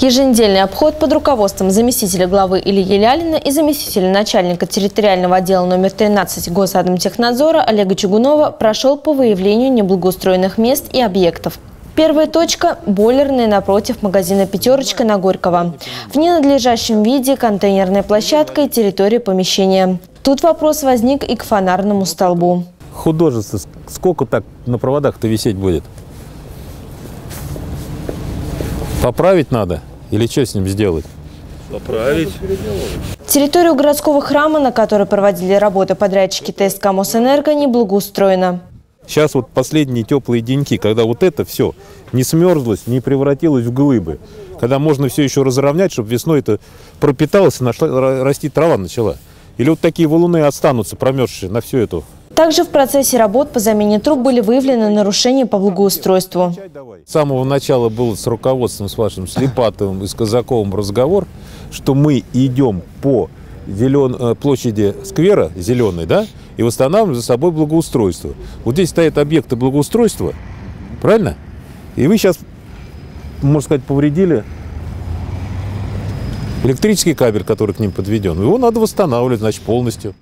Еженедельный обход под руководством заместителя главы Ильи Лялина и заместителя начальника территориального отдела номер 13 Госадмтехнадзора Олега Чугунова прошел по выявлению неблагоустроенных мест и объектов. Первая точка – бойлерная напротив магазина «Пятерочка» на Горького. В ненадлежащем виде контейнерная площадка и территория помещения. Тут вопрос возник и к фонарному столбу. Художество, сколько так на проводах-то висеть будет? Поправить надо? Или что с ним сделать? Поправить. Территорию городского храма, на которой проводили работы подрядчики ТСК «Мосэнерго», не благоустроена. Сейчас вот последние теплые деньки, когда вот это все не смерзлось, не превратилось в глыбы, когда можно все еще разровнять, чтобы весной это пропиталось и нашла, расти трава начала. Или вот такие валуны останутся промерзшие на всю эту также в процессе работ по замене труб были выявлены нарушения по благоустройству. С самого начала был с руководством, с вашим Слепатовым и с Казаковым разговор, что мы идем по зелен... Э, площади сквера зеленой, да, и восстанавливаем за собой благоустройство. Вот здесь стоят объекты благоустройства, правильно? И вы сейчас, можно сказать, повредили электрический кабель, который к ним подведен. Его надо восстанавливать, значит, полностью.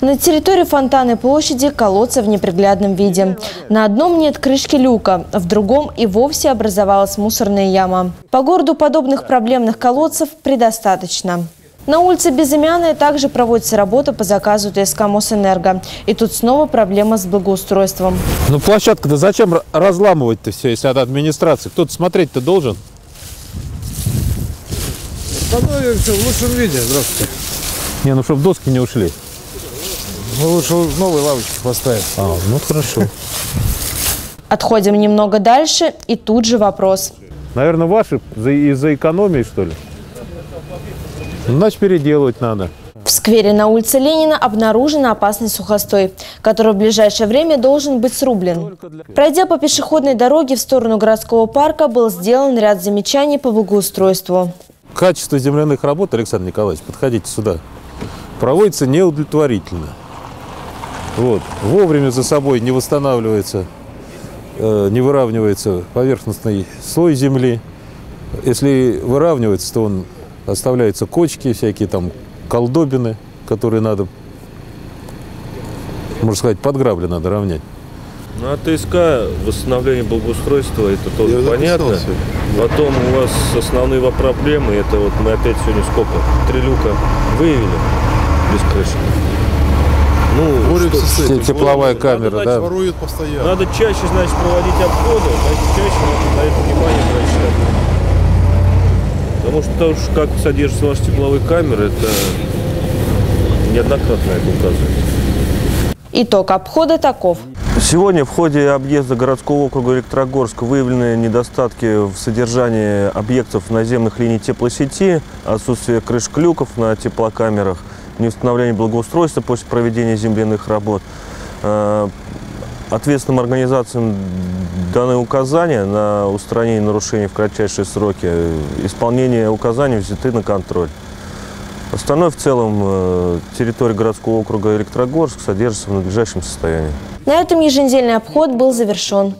На территории Фонтанной площади колодца в неприглядном виде. На одном нет крышки люка, в другом и вовсе образовалась мусорная яма. По городу подобных проблемных колодцев предостаточно. На улице Безымянная также проводится работа по заказу ТСК «Мосэнерго». И тут снова проблема с благоустройством. Ну площадка-то зачем разламывать-то все, если от администрации? Кто-то смотреть-то должен? Становим все в лучшем виде. Здравствуйте. Не, ну чтобы доски не ушли. Мы лучше новые лавочки поставим. А, ну хорошо. Отходим немного дальше, и тут же вопрос. Наверное, ваши из-за экономии, что ли? Значит, переделывать надо. В сквере на улице Ленина обнаружен опасный сухостой, который в ближайшее время должен быть срублен. Пройдя по пешеходной дороге в сторону городского парка, был сделан ряд замечаний по благоустройству. Качество земляных работ, Александр Николаевич, подходите сюда, проводится неудовлетворительно. Вот. Вовремя за собой не восстанавливается, э, не выравнивается поверхностный слой земли. Если выравнивается, то он оставляются кочки, всякие там колдобины, которые надо, можно сказать, под грабли надо равнять. Ну, а ТСК, восстановление благоустройства, это тоже Я понятно. Потом у вас основные проблемы, это вот мы опять сегодня сколько? Три люка выявили без крыши. Ну, Борются что, с этим. Тепловая Борются. камера, надо, да? Воруют постоянно. Надо чаще, значит, проводить обходы, значит, чаще надо на это внимание обращать. Потому что то, как содержится ваша тепловая камера, это неоднократно это указывает. Итог обхода таков. Сегодня в ходе объезда городского округа Электрогорск выявлены недостатки в содержании объектов наземных линий теплосети, отсутствие крыш-клюков на теплокамерах – неустановление благоустройства после проведения земляных работ. Э, ответственным организациям даны указания на устранение нарушений в кратчайшие сроки. Исполнение указаний взяты на контроль. Остальное в целом э, территория городского округа Электрогорск содержится в надлежащем состоянии. На этом еженедельный обход был завершен.